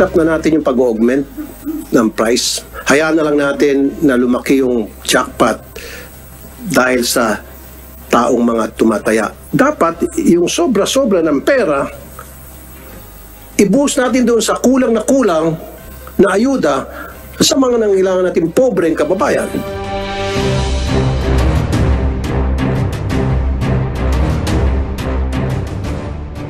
stop na natin yung pag-augment ng price. Hayaan na lang natin na lumaki yung jackpot dahil sa taong mga tumataya. Dapat yung sobra-sobra ng pera, ibuhos natin doon sa kulang na kulang na ayuda sa mga nangailangan natin pobreng kababayan.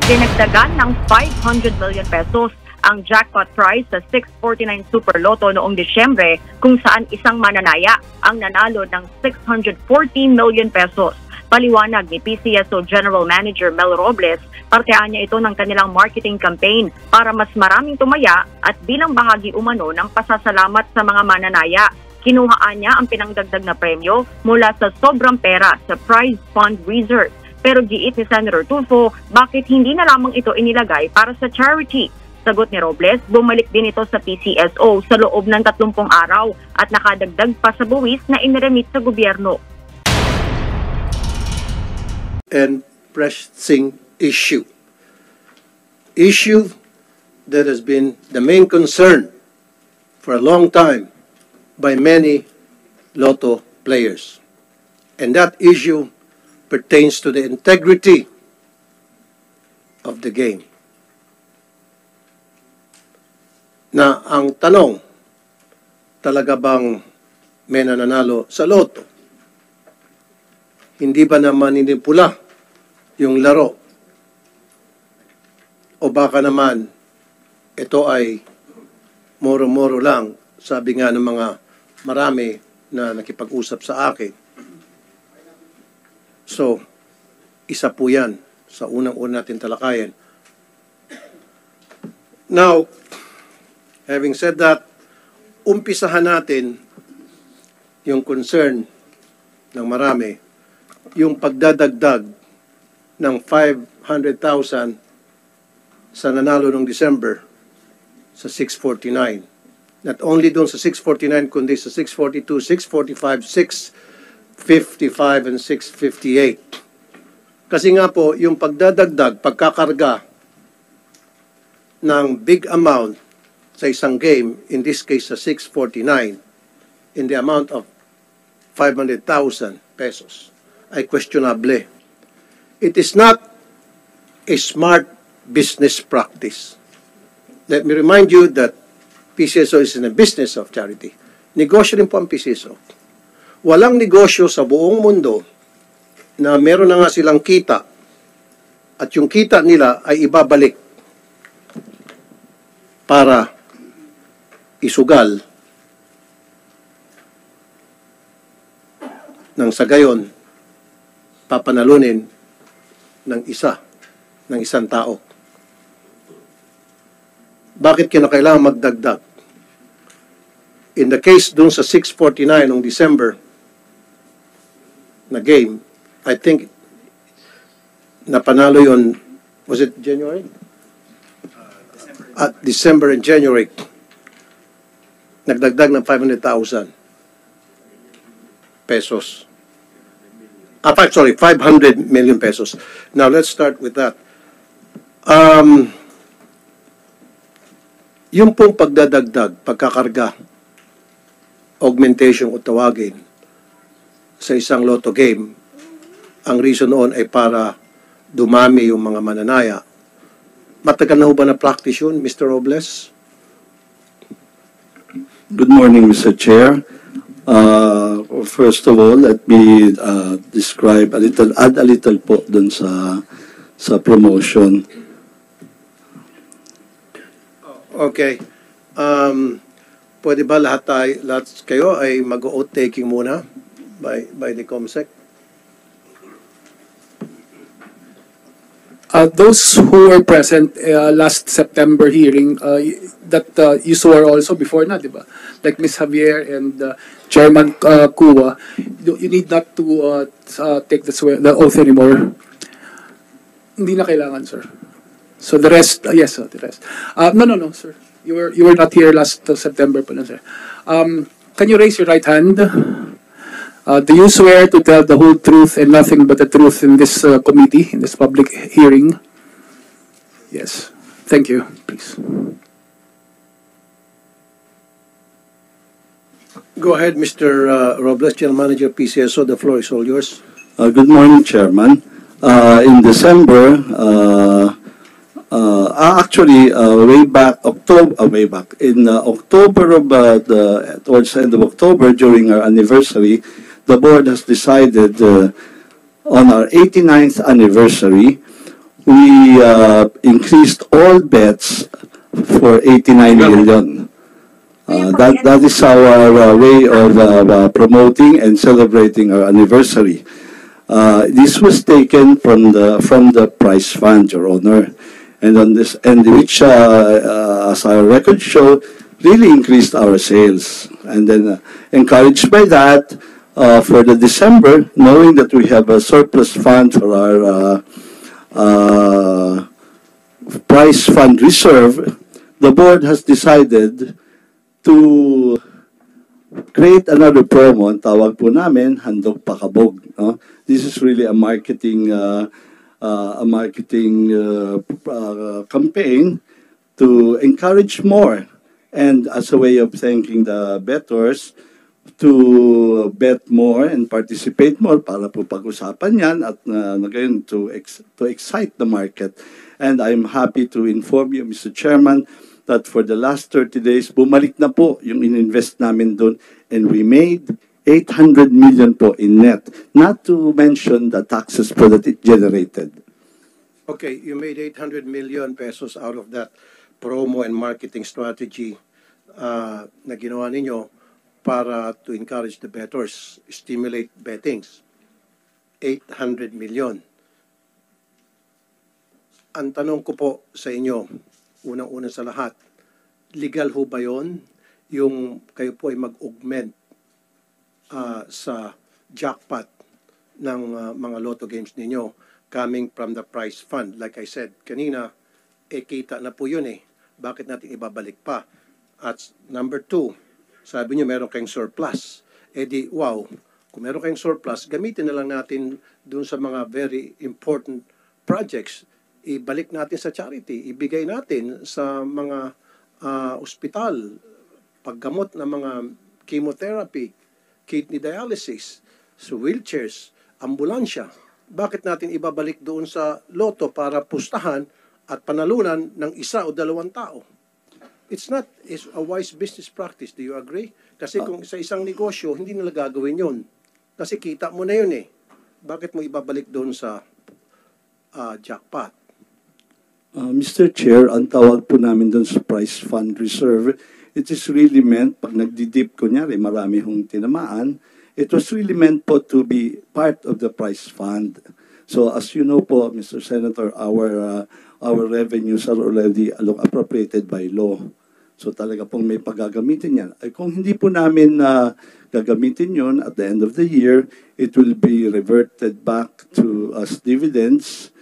Dinagdagan ng 500 million pesos ang jackpot prize sa 649 Super Lotto noong Disyembre kung saan isang mananaya ang nanalo ng 614 million pesos. Paliwanag ni PCSO General Manager Mel Robles, partean niya ito ng kanilang marketing campaign para mas maraming tumaya at bilang bahagi umano ng pasasalamat sa mga mananaya. Kinuhaan niya ang pinangdagdag na premyo mula sa sobrang pera sa prize fund reserve. Pero giit ni Senator Tulfo, bakit hindi na lamang ito inilagay para sa charity? Sagot ni Robles, bumalik din ito sa PCSO sa loob ng 30 araw at nakadagdag pa sa buwis na iniremit sa gobyerno. and pressing issue. Issue that has been the main concern for a long time by many lotto players. And that issue pertains to the integrity of the game. Na ang tanong, talaga bang may nananalo sa loto? hindi ba naman pula yung laro? O baka naman, ito ay moro-moro lang, sabi nga ng mga marami na nakipag-usap sa akin. So, isa po yan sa unang-una natin talakayan. Now, having said that, umpisahan natin yung concern ng marami yung pagdadagdag ng 500,000 sa nanalo ng December sa 649. Not only doon sa 649, kundi sa 642, 645, 655, and 658. Kasi nga po, yung pagdadagdag, pagkakarga ng big amount sa isang game, in this case sa 649, in the amount of 500,000 pesos ay questionable. It is not a smart business practice. Let me remind you that PCSO is in a business of charity. Negosyo rin po ang PCSO. Walang negosyo sa buong mundo na meron na nga silang kita at yung kita nila ay ibabalik para isugal ng sa gayon papanalunin ng isa, ng isang tao. Bakit kinakailangan magdagdag? In the case dun sa 649 ng December na game, I think napanalo yon was it January? At December and January, nagdagdag ng 500,000 pesos. Ah, five, sorry, 500 million pesos. Now, let's start with that. Um, yung pong pagdadagdag, pagkakarga, augmentation o tawagin sa isang lotto game, ang reason noon ay para dumami yung mga mananaya. Matagal na ho ba na practice yun, Mr. Robles? Good morning, Mr. Chair. Uh, first of all, let me uh, describe a little, add a little po dun sa, sa promotion. Okay. Um, pwede ba lahat, tayo, lahat kayo ay mag-oath taking muna by, by the COMSEC? Uh, those who were present uh, last September hearing, uh, that uh, you saw also before na, di ba? Like Ms. Javier and uh, Chairman uh, Kuwa, you you need not to uh, uh, take the, swear, the oath anymore. Hindi na kailangan, sir. So the rest, uh, yes, sir, the rest. Uh, no, no, no, sir. You were you were not here last uh, September pa sir. Um, can you raise your right hand? Uh, do you swear to tell the whole truth and nothing but the truth in this uh, committee, in this public hearing? Yes. Thank you. Please. Go ahead, Mr. Uh, Robles, General Manager PCSO. The floor is all yours. Uh, good morning, Chairman. Uh, in December, uh, actually, way back, October, way back, in October, of, the, towards the end of October, during our anniversary, the board has decided uh, on our 89th anniversary, we uh, increased all bets for 89 million. Uh, that that is our uh, way of uh, uh, promoting and celebrating our anniversary. Uh, this was taken from the from the prize fund, Your Honor, and on this and which, uh, uh, as our records show, really increased our sales. And then, uh, encouraged by that, uh, for the December, knowing that we have a surplus fund for our uh, uh, prize fund reserve, the board has decided to create another promo, ang tawag po namin, Handog Pakabog. No? This is really a marketing uh, uh, a marketing uh, uh, campaign to encourage more and as a way of thanking the bettors to bet more and participate more para po pag-usapan yan at uh, na gayon to, ex- to excite the market. And I'm happy to inform you, Mr. Chairman, that for the last 30 days, bumalik na po yung ininvest namin doon and we made 800 million po in net. Not to mention the taxes po that it generated. Okay, you made 800 million pesos out of that promo and marketing strategy uh, na ginawa ninyo para to encourage the bettors, stimulate bettings. 800 million. Ang tanong ko po sa inyo, unang-una sa lahat, legal ho ba yon yung kayo po ay mag-augment ah, sa jackpot ng ah, mga lotto games ninyo coming from the prize fund. Like I said kanina, eh kita na po yun eh. Bakit natin ibabalik pa? At number two, sabi niyo meron kayong surplus. Eh di, wow, kung meron kayong surplus, gamitin na lang natin dun sa mga very important projects. Ibalik natin sa charity, ibigay natin sa mga ah, ospital, paggamot ng mga chemotherapy, kidney dialysis, so wheelchairs, ambulansya. Bakit natin ibabalik doon sa loto para pustahan at panalunan ng isa o dalawang tao? It's not it's a wise business practice. Do you agree? Kasi kung sa isang negosyo, hindi nila gagawin yun. Kasi kita mo na yun eh. Bakit mo ibabalik doon sa ah, jackpot? Uh, Mr. Chair, ang tawag po namin doon sa prize fund reserve, it is really meant, pag nagdidip kunyari, marami hong tinamaan, it was really meant po to be part of the prize fund. So as you know po, Mr. Senator, our uh, our revenues are already allo- appropriated by law. So talaga pong may paggagamitin yan. Ay kung hindi po namin na gagamitin yon at the end of the year, it will be reverted back to as dividends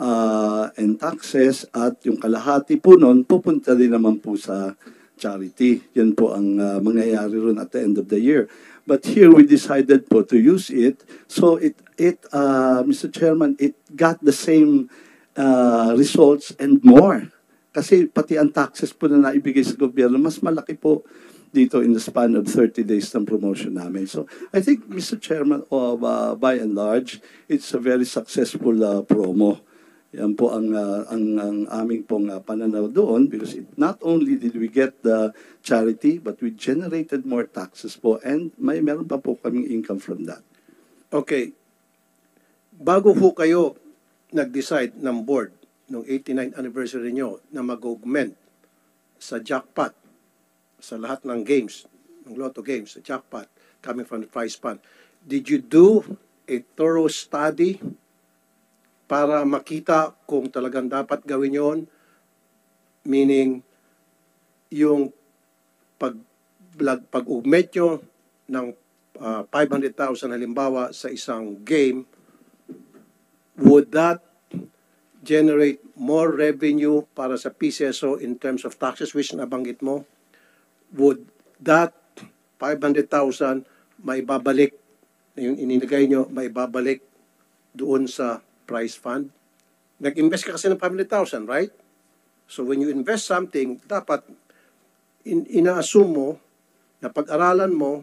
uh, and taxes at yung kalahati po nun pupunta din naman po sa charity. Yan po ang uh, mangyayari ron at the end of the year. But here we decided po to use it. So it, it uh, Mr. Chairman, it got the same uh, results and more. Kasi pati ang taxes po na naibigay sa gobyerno, mas malaki po dito in the span of 30 days ng promotion namin. So I think, Mr. Chairman, uh, by and large, it's a very successful uh, promo. Yan po ang, uh, ang, ang aming pong uh, pananaw doon because it, not only did we get the charity, but we generated more taxes po and may meron pa po kaming income from that. Okay. Bago ho kayo nag-decide ng board ng 89th anniversary nyo na mag-augment sa jackpot sa lahat ng games, ng lotto games, sa jackpot coming from the prize fund, did you do a thorough study para makita kung talagang dapat gawin yon meaning yung pag pag-augment nyo ng ah, 500,000 halimbawa sa isang game would that generate more revenue para sa PCSO in terms of taxes which nabanggit mo? Would that 500,000 maibabalik yung inilagay nyo, maibabalik doon sa prize fund? Nag-invest ka kasi ng 500,000, right? So when you invest something, dapat in, ina-assume mo na pag-aralan mo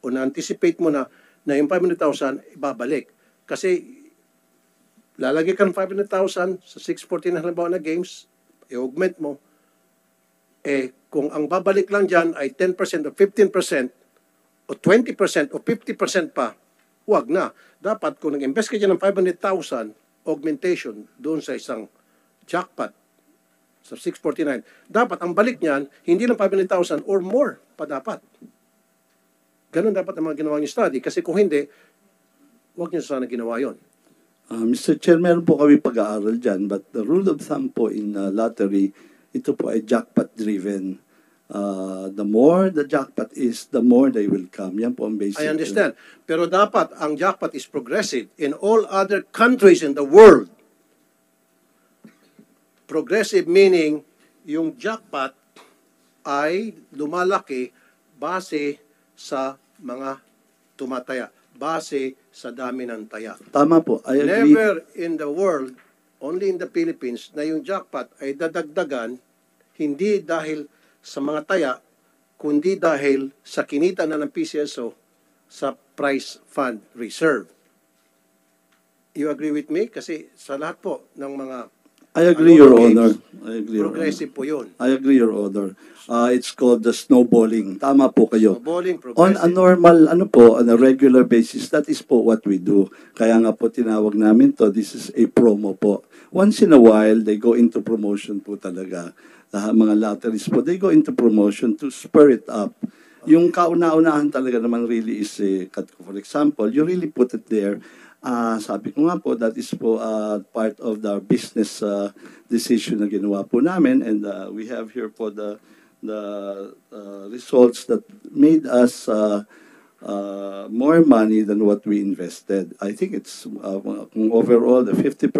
o na-anticipate mo na na yung 500,000 ibabalik. Kasi lalagay ka ng 500,000 sa 640 na halimbawa na games, i-augment mo, eh kung ang babalik lang dyan ay 10% o 15% o 20% o 50% pa, huwag na. Dapat kung nag-invest ka dyan ng 500,000 augmentation doon sa isang jackpot sa 649, dapat ang balik niyan, hindi ng 500,000 or more pa dapat. Ganun dapat ang mga ginawa niyo study. Kasi kung hindi, huwag niyo sana ginawa yon. Uh, Mr. Chair, meron po kami pag-aaral dyan, but the rule of thumb po in uh, lottery, ito po ay jackpot-driven. Uh, the more the jackpot is, the more they will come. Yan po ang basic. I understand. Pero dapat ang jackpot is progressive. In all other countries in the world, progressive meaning yung jackpot ay lumalaki base sa mga tumataya, base sa dami ng taya. Tama po, I agree. Never in the world, only in the Philippines, na yung jackpot ay dadagdagan hindi dahil sa mga taya, kundi dahil sa kinita na ng PCSO sa price fund reserve. You agree with me? Kasi sa lahat po ng mga I agree, Your Honor. I agree, Your Honor. progressive po yun. I agree, Your Honor. Uh, it's called the snowballing. Tama po kayo. Snowballing, On progressive. a normal, ano po, on a regular basis, that is po what we do. Kaya nga po tinawag namin to, this is a promo po. Once in a while, they go into promotion po talaga. Lahat mga lotteries po, they go into promotion to spur it up. Yung kauna-unahan talaga naman really is, eh, for example, you really put it there. Ah, sabi ko nga po, that is po ah, part of the business ah, decision na ginawa po namin and ah, we have here po the the uh, results that made us uh, uh, more money than what we invested. I think it's uh, overall the 50%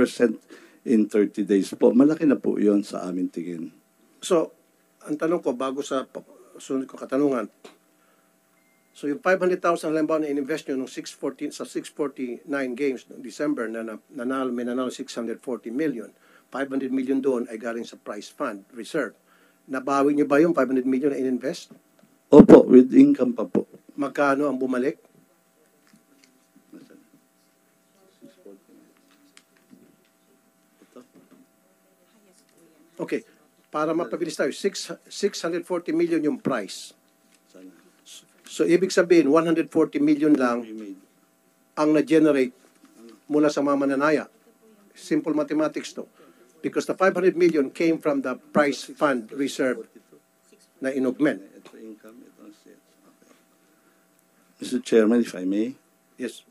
in 30 days po. Malaki na po 'yon sa aming tingin. So, ang tanong ko, bago sa sunod ko katanungan, so yung 500,000 halimbawa na in-invest nyo nung 614, sa 649 games noong December na, na nanalo, may nanalo 640 million. 500 million doon ay galing sa prize fund reserve. Nabawi nyo ba yung 500 million na in-invest? Opo, with income pa po. Magkano ang bumalik? Okay, para mapabilis tayo, six- 640 million yung price. So, ibig sabihin, 140 million lang ang na-generate mula sa mga mananaya. Simple mathematics to. Because the 500 million came from the price fund reserve na. Okay. Mr. Chairman, if I may. Yes.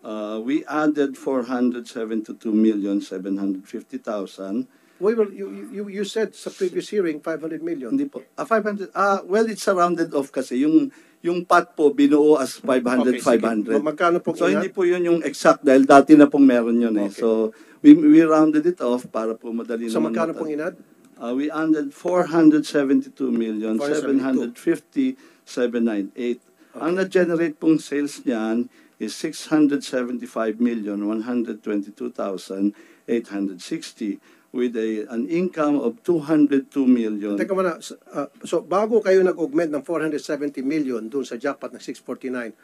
Uh, we added 472,750,000 We will, you, you, you said sa previous hearing, 500 million. Hindi po. Ah, 500. Ah, well, it's rounded off kasi yung yung pot po binuo as 500 Okay, sige. 500. Magkano po So hindi po yun yung exact dahil dati na pong meron yun eh. Okay. So we we rounded it off para po madali So, naman. magkano mata- pong inad? Ah, we ended 472 million 472. 750 798. Ang na-generate pong sales niyan is 675 million 122,860 with a an income of 202 million. Teka muna, ah, so bago kayo nag-augment ng 470 million doon sa jackpot ng 649,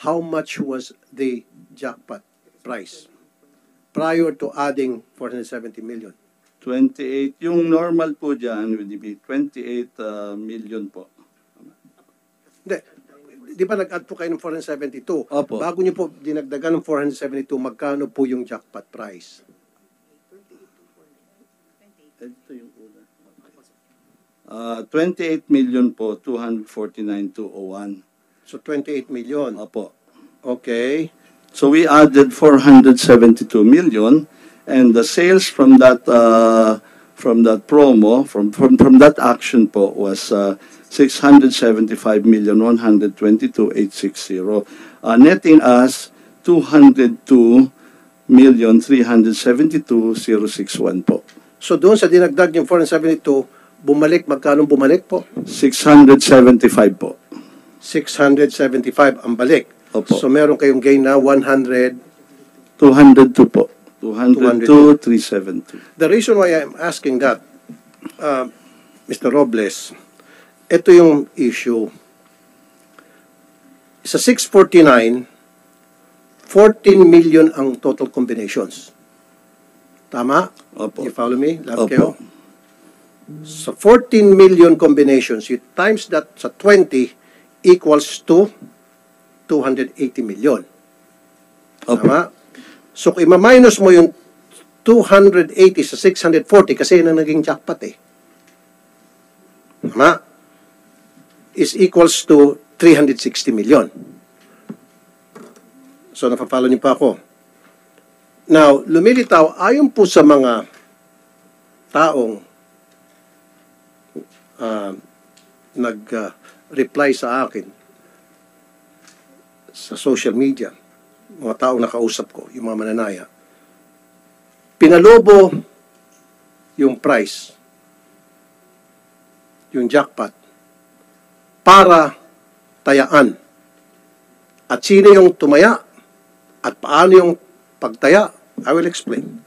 how much was the jackpot price prior to adding 470 million? 28, yung normal po dyan would be 28 uh, million po. Hindi. Di ba nag-add po kayo ng 472? Opo. Bago niyo po dinagdagan ng 472, magkano po yung jackpot price? Ito yung una. Uh, 28 million po, 249,201. So 28 million. Opo. Okay. So we added 472 million and the sales from that uh, from that promo from from, from that action po was uh, 675 million 122,860 uh, netting us 202 million 372,061 po. So doon sa dinagdag yung 472, bumalik, magkano bumalik po? 675 po. 675 ang balik. Opo. So meron kayong gain na 100. 202 po. 202, 372. The reason why I'm asking that, uh, Mr. Robles, ito yung issue. Sa 649, 14 million ang total combinations. Tama? Opo. You follow me? Lahat Opo. kayo? Sa 14 million combinations, you times that sa 20 equals to 280 million. Opo. Tama? So, kung ima-minus mo yung 280 sa 640, kasi yun ang naging jackpot eh. Tama? Is equals to 360 million. So, napapalo niyo pa ako. Now, lumilitaw, ayon po sa mga taong ah, nag-reply sa akin sa social media, mga taong nakausap ko, yung mga mananaya, pinalobo yung price, yung jackpot, para tayaan. At sino yung tumaya? At paano yung pagtaya? I will explain.